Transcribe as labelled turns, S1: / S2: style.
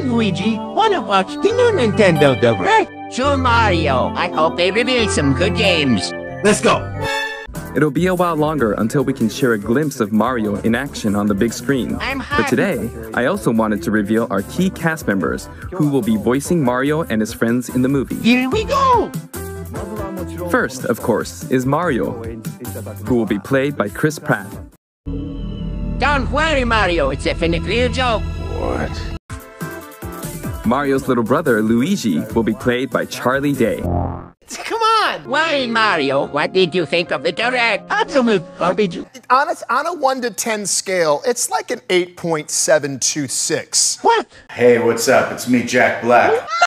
S1: and Luigi, wanna watch the new Nintendo Direct?
S2: Sure, Mario. I hope they reveal some good games.
S1: Let's go.
S3: It'll be a while longer until we can share a glimpse of Mario in action on the big screen.
S2: I'm
S3: But today, I also wanted to reveal our key cast members who will be voicing Mario and his friends in the movie.
S1: Here we go.
S3: First, of course, is Mario, who will be played by Chris Pratt.
S2: Don't worry, Mario. It's definitely a joke.
S3: Mario's little brother, Luigi, will be played by Charlie Day.
S1: Come on.
S2: Why, Mario, what did you think of the direct?
S1: Absolute garbage.
S4: On a, on a 1 to 10 scale, it's like an 8.726.
S1: What?
S5: Hey, what's up? It's me, Jack Black.